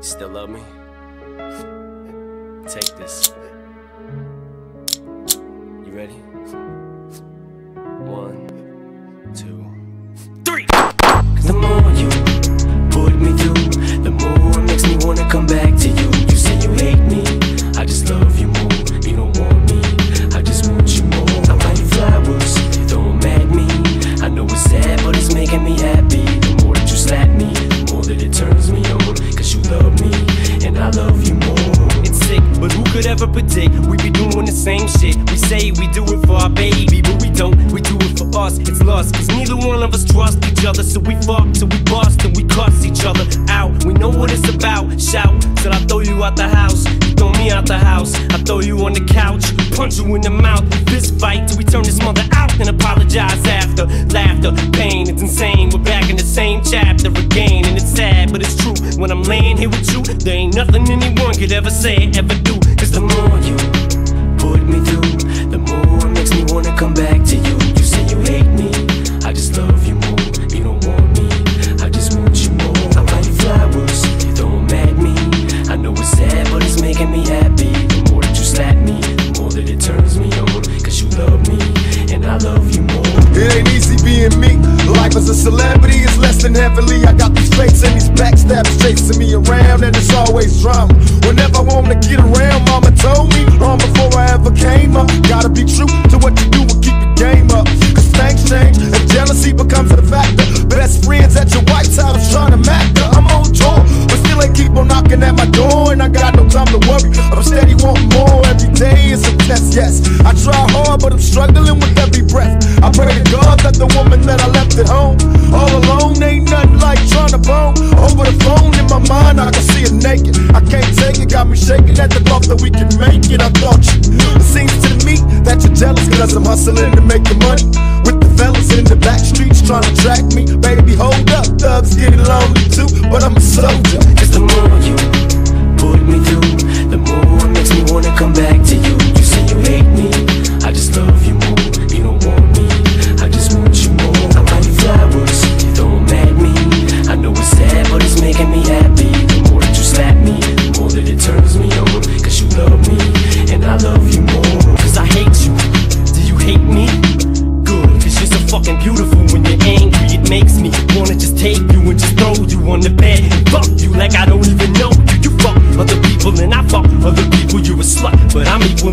Still love me? Take this. You ready? One, two, three. The more you put me through, the more it makes me wanna come back to you. You say you hate me, I just love you more. You don't want me, I just want you more. I buy you flowers, you 'em at me. I know it's sad, but it's making me happy. The more that you slap me, the more that it turns you love me, and I love you more. It's sick, but who could ever predict we be doing the same shit? We say we do it for our baby, but we don't. We do it for us. It's lost, cause neither one of us trust each other. So we fuck till we bust and we cuss each other out. We know what it's about. Shout till I throw you out the house. Throw me out the house. I throw you on the couch, punch you in the mouth. This fight till we turn this mother out and apologize after. Laughter, pain, it's insane. We're back in the same chapter When I'm laying here with you, there ain't nothing anyone could ever say, ever do. Cause the more you always drama. Whenever I want to get around, mama told me long before I ever came up. Gotta be true to what you do and keep your game up. Cause things change and jealousy becomes a factor. Best friends at your White House trying to mac her. I'm on tour, but still ain't keep on knocking at my door, and I got no time to worry. I'm steady wanting more every day. It's a test, yes. I try hard, but I'm struggling with every breath. I pray to God that the woman that I left at home, all alone, ain't nothing like trying to bone. My mind, I can see it naked. I can't take it, got me shaking at the thought that we can make it. I thought you. It seems to me that you're jealous, cause I'm hustling to make the money. With the fellas in the back streets trying to track me. Baby, hold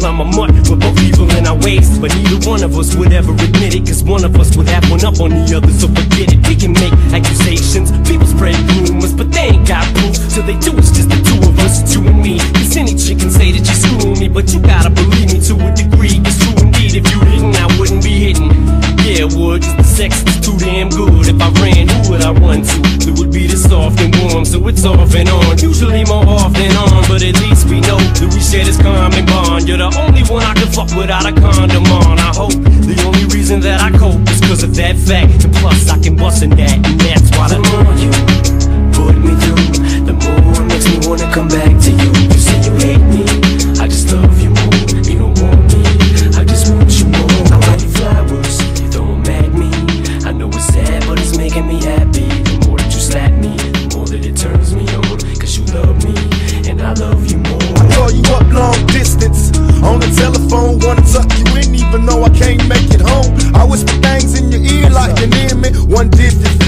I'm a mutt. We're both evil in our ways, but neither one of us would ever admit it. Cause one of us would have one up on the other, so forget it. We can make accusations, people spread rumors, but they ain't got proof. So they do, it's just the two of us, it's you and me. Cause any chick can say that you're screwing me, but you gotta believe me to a degree. It's true indeed, if you didn't, I wouldn't be hitting. Yeah, it would, cause the sex so it's off and on. Usually more off than on, but at least we know that we share this common bond. You're the only one I can fuck without a condom on. I hope the only reason that I cope is cause of that fact. And plus, I can bust in that, and that's why the more you put me through, the more it makes me wanna come back to you. Can't make it home. I whisper things in your ear like near me. One did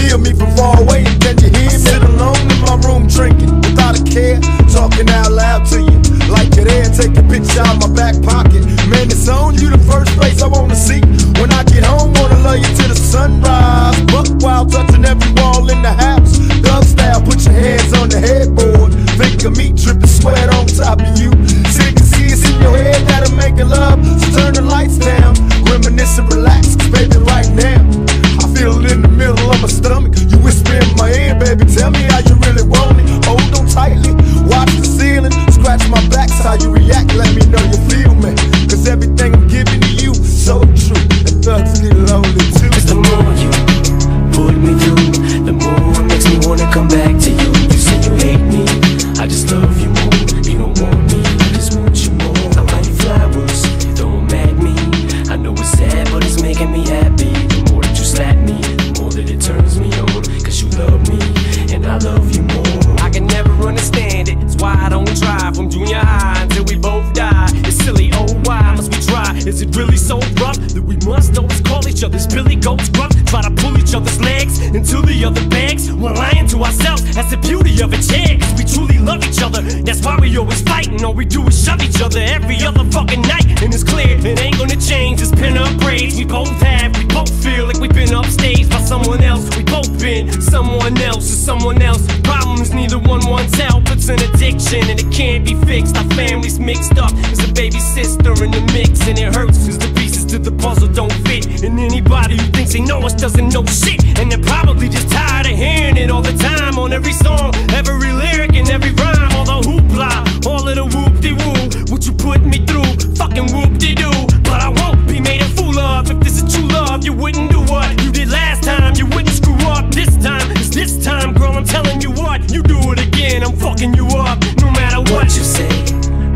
each other's billy goats grunt, try to pull each other's legs into the other bags. We're lying to ourselves, that's the beauty of it, yeah. We truly love each other, that's why we always fighting. All we do is shove each other every other fucking night. And it's clear, it ain't gonna change, it's pin up rage We both have, we both feel like we've been upstaged by someone else. We both been someone else or someone else. Problems neither one wants help, it's an addiction and it can't be fixed. Our family's mixed up, there's a baby sister in the mix, and it hurts. Cause the to the puzzle don't fit. And anybody who thinks they know us doesn't know shit. And they're probably just tired of hearing it all the time on every song, every lyric, and every rhyme. All the hoopla, all of the whoop de woo. What you put me through, fucking whoop de doo. But I won't be made a fool of if this is true love. You wouldn't do what you did last time. You wouldn't screw up this time. It's this time, girl, I'm telling you what. You do it again, I'm fucking you up. No matter what, what you say,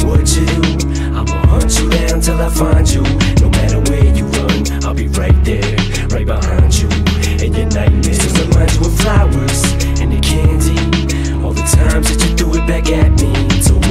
what you do, I will hunt you down till I find you. the lunch with flowers and the candy. All the times that you threw it back at me. So